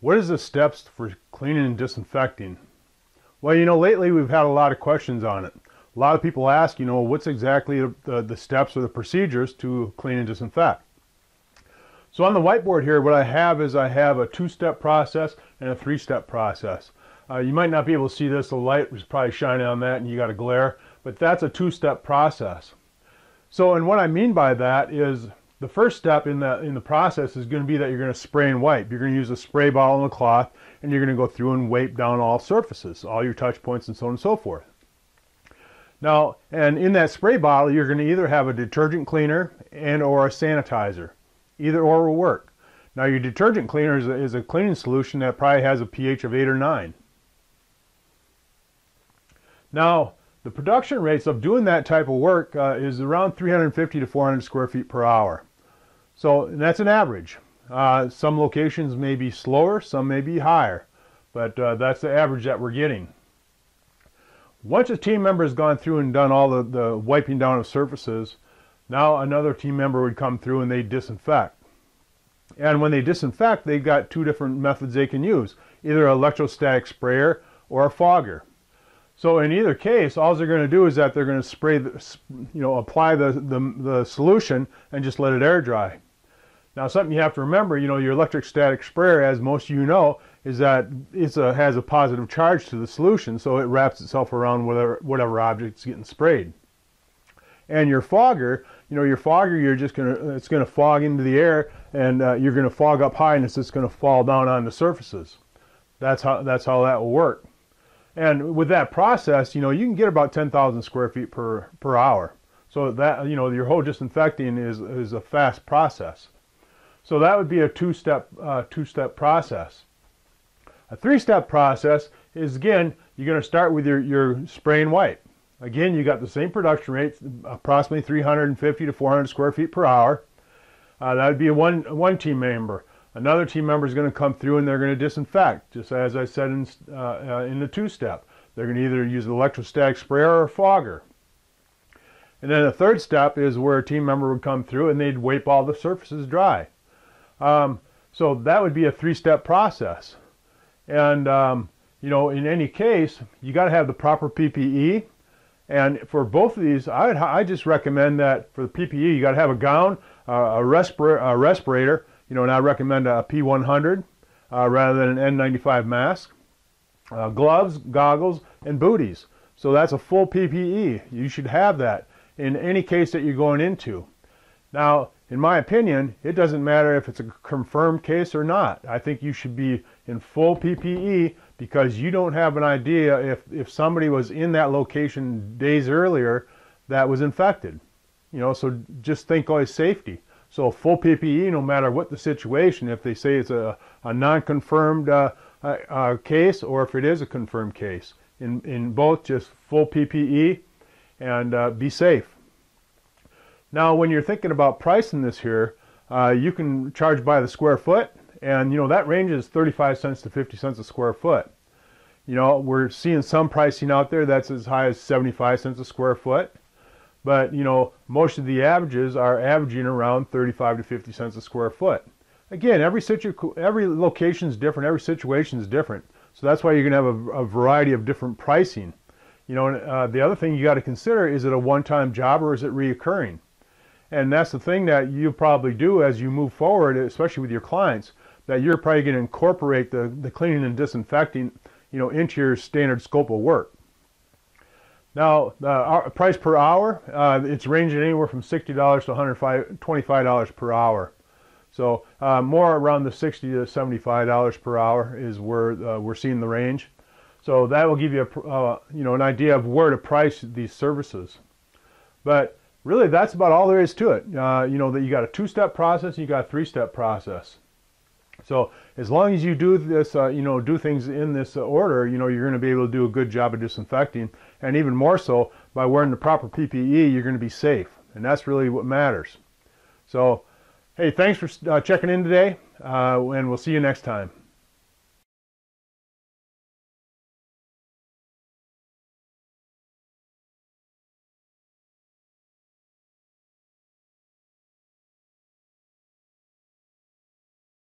What is the steps for cleaning and disinfecting? Well, you know, lately we've had a lot of questions on it. A lot of people ask, you know, what's exactly the, the, steps or the procedures to clean and disinfect? So on the whiteboard here, what I have is I have a two-step process and a three-step process. Uh, you might not be able to see this, the light was probably shining on that and you got a glare, but that's a two-step process. So, and what I mean by that is the first step in the in the process is going to be that you're going to spray and wipe. You're going to use a spray bottle and a cloth, and you're going to go through and wipe down all surfaces, all your touch points, and so on and so forth. Now, and in that spray bottle, you're going to either have a detergent cleaner and or a sanitizer. Either or will work. Now, your detergent cleaner is a, is a cleaning solution that probably has a pH of 8 or 9. Now, the production rates of doing that type of work uh, is around 350 to 400 square feet per hour. So that's an average. Uh, some locations may be slower, some may be higher, but uh, that's the average that we're getting. Once a team member has gone through and done all the, the wiping down of surfaces, now another team member would come through and they disinfect. And when they disinfect, they've got two different methods they can use, either an electrostatic sprayer or a fogger. So in either case, all they're going to do is that they're going to spray, the, you know, apply the, the, the solution and just let it air dry. Now something you have to remember, you know, your electric static sprayer, as most of you know, is that it has a positive charge to the solution, so it wraps itself around whatever, whatever object's getting sprayed. And your fogger, you know, your fogger, you're just gonna, it's gonna fog into the air, and uh, you're gonna fog up high, and it's just gonna fall down on the surfaces. That's how, that's how that will work. And with that process, you know, you can get about 10,000 square feet per, per hour. So that, you know, your whole disinfecting is, is a fast process. So that would be a two-step uh, two-step process. A three-step process is again you're going to start with your your spray and wipe. Again, you got the same production rates, approximately 350 to 400 square feet per hour. Uh, that would be one one team member. Another team member is going to come through and they're going to disinfect, just as I said in uh, uh, in the two-step. They're going to either use an electrostatic sprayer or a fogger. And then the third step is where a team member would come through and they'd wipe all the surfaces dry. Um, so that would be a three-step process. And, um, you know, in any case, you got to have the proper PPE. And for both of these, I, I just recommend that for the PPE, you got to have a gown, uh, a, a respirator, you know, and I recommend a P100 uh, rather than an N95 mask, uh, gloves, goggles, and booties. So that's a full PPE. You should have that in any case that you're going into. Now, in my opinion, it doesn't matter if it's a confirmed case or not. I think you should be in full PPE because you don't have an idea if, if somebody was in that location days earlier that was infected. You know, so just think always safety. So full PPE, no matter what the situation, if they say it's a, a non-confirmed uh, uh, uh, case or if it is a confirmed case. In, in both, just full PPE and uh, be safe. Now, when you're thinking about pricing this here, uh, you can charge by the square foot, and you know that ranges 35 cents to 50 cents a square foot. You know, we're seeing some pricing out there that's as high as 75 cents a square foot, but you know, most of the averages are averaging around 35 to 50 cents a square foot. Again, every situ every location is different, every situation is different, so that's why you're going to have a, a variety of different pricing. You know, uh, the other thing you got to consider is it a one-time job or is it reoccurring? And that's the thing that you probably do as you move forward, especially with your clients, that you're probably going to incorporate the, the cleaning and disinfecting, you know, into your standard scope of work. Now, the price per hour, uh, it's ranging anywhere from $60 to $125 per hour. So uh, more around the 60 to $75 per hour is where uh, we're seeing the range. So that will give you a, uh, you know, an idea of where to price these services. But really that's about all there is to it. Uh, you know that you got a two-step process, you got a three-step process. So as long as you do this, uh, you know, do things in this order, you know, you're going to be able to do a good job of disinfecting, and even more so by wearing the proper PPE, you're going to be safe, and that's really what matters. So, hey, thanks for uh, checking in today, uh, and we'll see you next time.